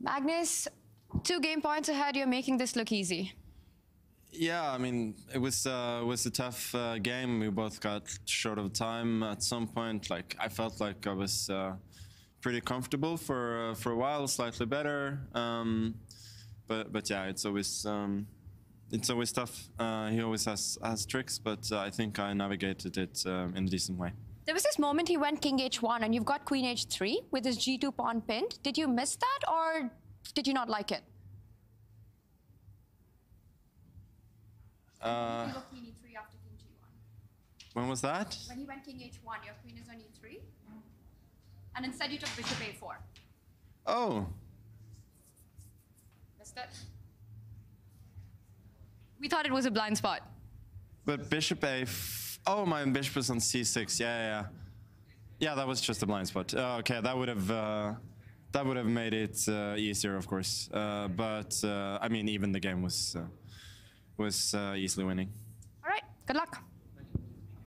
Magnus, two game points ahead. You're making this look easy. Yeah, I mean, it was uh, it was a tough uh, game. We both got short of time at some point. Like I felt like I was uh, pretty comfortable for uh, for a while, slightly better. Um, but but yeah, it's always um, it's always tough. Uh, he always has has tricks, but uh, I think I navigated it in a decent way. There was this moment he went king h1 and you've got queen h3 with his g2 pawn pinned. Did you miss that or did you not like it? Uh, when was that? When he went king h1, your queen is on e3. And instead you took bishop a4. Oh. Missed it? We thought it was a blind spot. But bishop a Oh, my bishop is on c6. Yeah, yeah, yeah. That was just a blind spot. Uh, okay, that would have uh, that would have made it uh, easier, of course. Uh, but uh, I mean, even the game was uh, was easily winning. All right. Good luck.